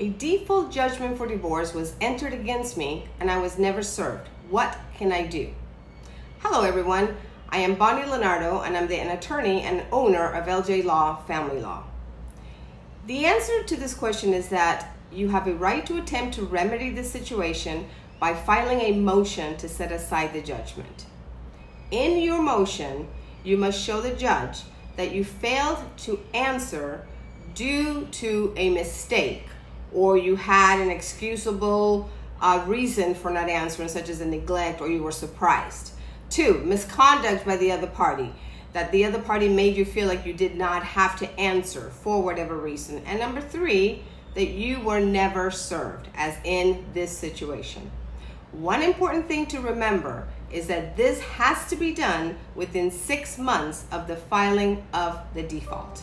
A default judgment for divorce was entered against me and I was never served. What can I do? Hello, everyone. I am Bonnie Leonardo and I'm the, an attorney and owner of LJ Law Family Law. The answer to this question is that you have a right to attempt to remedy the situation by filing a motion to set aside the judgment. In your motion, you must show the judge that you failed to answer due to a mistake or you had an excusable uh, reason for not answering, such as a neglect or you were surprised. Two, misconduct by the other party, that the other party made you feel like you did not have to answer for whatever reason. And number three, that you were never served, as in this situation. One important thing to remember is that this has to be done within six months of the filing of the default.